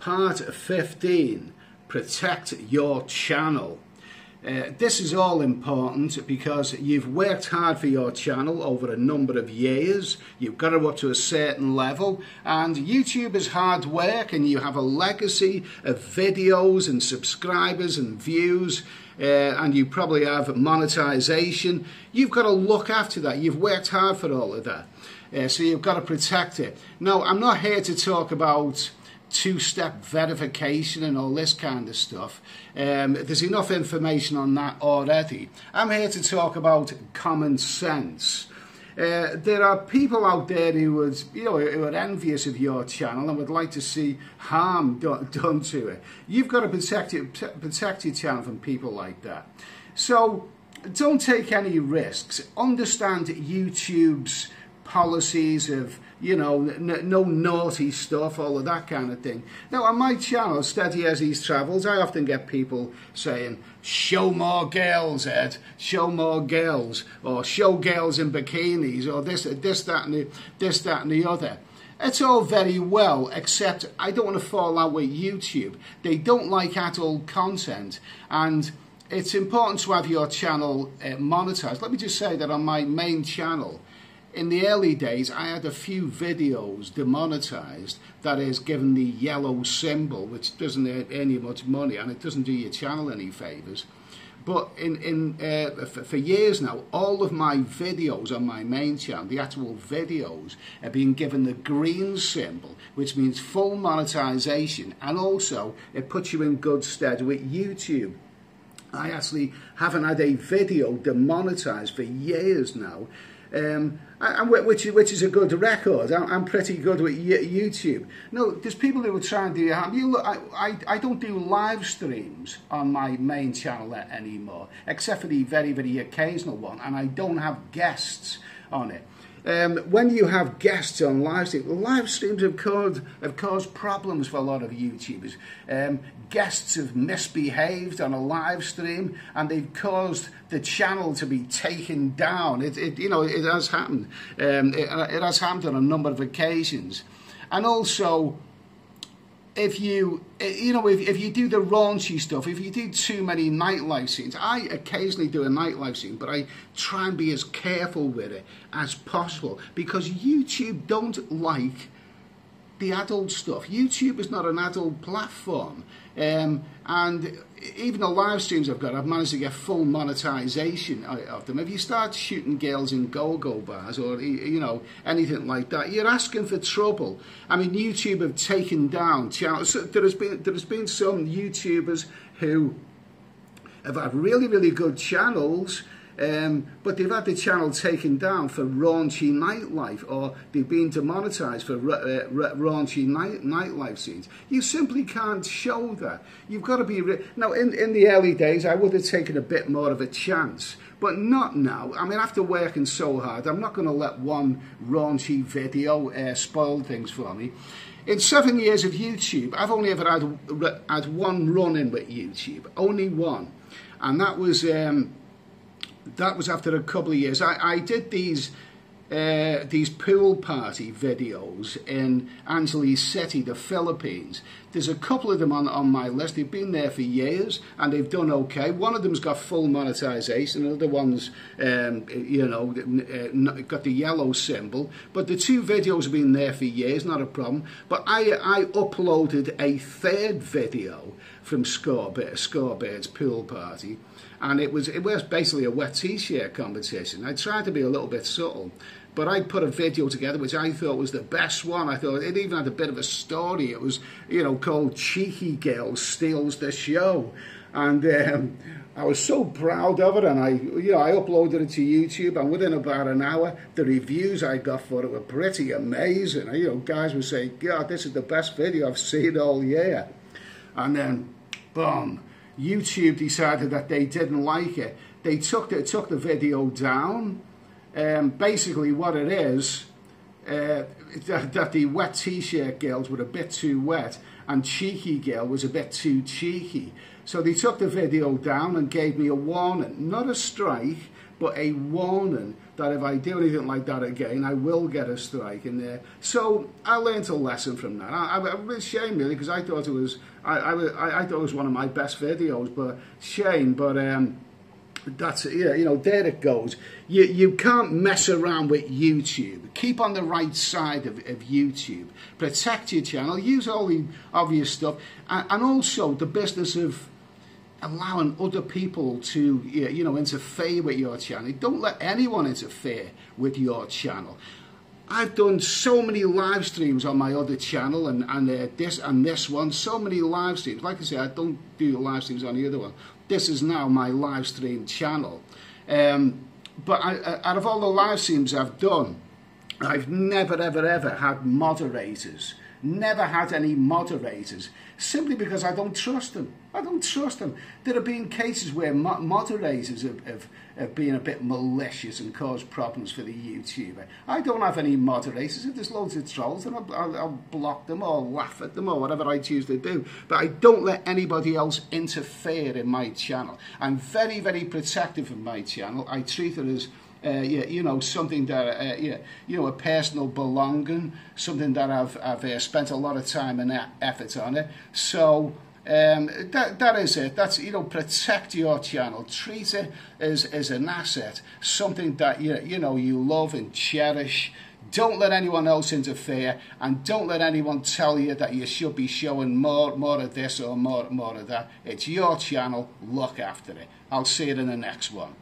part 15, protect your channel. Uh, this is all important because you've worked hard for your channel over a number of years. You've got it up to a certain level, and YouTube is hard work, and you have a legacy of videos and subscribers and views. Uh, and you probably have monetization. You've got to look after that. You've worked hard for all of that. Uh, so you've got to protect it. Now, I'm not here to talk about two-step verification and all this kind of stuff. Um, there's enough information on that already. I'm here to talk about common sense. Uh, there are people out there who would, you know, who are envious of your channel and would like to see harm do done to it. You've got to protect it, protect your channel from people like that. So don't take any risks. Understand YouTube's policies of you know no naughty stuff all of that kind of thing. Now on my channel Steady Eddy's Travels i often get people saying show more girls ed. Show more girls. Or show girls in bikinis. Or this this that and the, this that and the other. It's all very well, except I don't want to fall out with YouTube. They don't like adult content, and it's important to have your channel uh, monetized. Let me just say that on my main channel, in the early days, I had a few videos demonetized that is given the yellow symbol, which doesn't earn any much money and it doesn't do your channel any favors. But in, in uh, for, for, years now, all of my videos on my main channel, the actual videos, are being given the green symbol, which means full monetization, and also it puts you in good stead with YouTube. I actually haven't had a video demonetized for years now um, and which which is a good record. I'm pretty good with YouTube. No, there's people who are trying to do. You look, I, I, I don't do live streams on my main channel anymore, except for the very very occasional one, and I don't have guests on it. Um, when you have guests on live streams, live streams have caused, have caused problems for a lot of YouTubers. Um, guests have misbehaved on a live stream and they've caused the channel to be taken down. It, it you know, it has happened. Um, it, it has happened on a number of occasions. And also, if you eh, you know if, if you do the raunchy stuff if you do too many nightlife scenes i occasionally do a nightlife scene but i try and be as careful with it as possible because youtube don't like the adult stuff youtube is not an adult platform um, and even the live streams I've got, I've managed to get full monetization of them. If you start shooting girls in go-go bars or, you know, anything like that, you're asking for trouble. I mean, YouTube have taken down channels. There has been, there has been some YouTubers who have had really, really good channels um, but they've had the channel taken down for raunchy nightlife, or they've been demonetized for uh, raunchy night nightlife scenes. You simply can't show that. You've got to be now. In in the early days, I would have taken a bit more of a chance, but not now. I mean, after working so hard, I'm not going to let one raunchy video uh, spoil things for me. In seven years of YouTube, I've only ever had had one run in with YouTube, only one, and that was. Um, that was after a couple of years. I, I did these uh, these pool party videos in Angeles City, the Philippines. There's a couple of them on, on my list. They've been there for years and they've done okay. One of them's got full monetization, the other one's, um, you know, uh, got the yellow symbol. But the two videos have been there for years, not a problem. But I, I uploaded a third video from Scorebird's pool party and it was it was basically a wet t-shirt competition. I tried to be a little bit subtle, but I put a video together which I thought was the best one. I thought it even had a bit of a story. It was you know called "Cheeky Girl Steals the Show," and um, I was so proud of it. And I you know I uploaded it to YouTube, and within about an hour, the reviews I got for it were pretty amazing. You know, guys were saying, "God, this is the best video I've seen all year," and then boom YouTube decided that they didn't like it. They took the, took the video down. Um, basically, what it is, uh, that, that, the wet t-shirt girls were a bit too wet and cheeky girl was a bit too cheeky. So they took the video down and gave me a warning, not a strike, but a warning that if I do anything like that again, I will get a strike in there. So I learned a lesson from that. I, I, I was shame really because I thought it was I, I, I thought it was one of my best videos, but shame. But um, that's yeah, you know, there it goes. You you can't mess around with YouTube. Keep on the right side of, of YouTube. Protect your channel. Use all the obvious stuff, and, and also the business of allowing other people to you know interfere with your channel. Don't let anyone interfere with your channel. I've done so many live streams on my other channel and, and uh, this and this one, so many live streams. Like I say, I don't do live streams on the other one. This is now my live stream channel. Um, but I, uh, out of all the live streams I've done, I've never, ever, ever had moderators never had any moderators simply because I don't trust them. I don't trust them. There have been cases where mo moderators have, have, have been a bit malicious and caused problems for the YouTuber. I don't have any moderators. If there's loads of trolls, then I'll, I'll, I'll block them or laugh at them or whatever I choose to do. But I don't let anybody else interfere in my channel. I'm very, very protective of my channel. I treat it as uh, yeah, you know, something that, uh, yeah, you know, a personal belonging, something that I've, I've uh, spent a lot of time and effort on it. So um, that, that is it. That's, you know, protect your channel. Treat it as, as an asset, something that, you, you know, you love and cherish. Don't let anyone else interfere and don't let anyone tell you that you should be showing more, more of this or more, more of that. It's your channel. Look after it. I'll see you in the next one.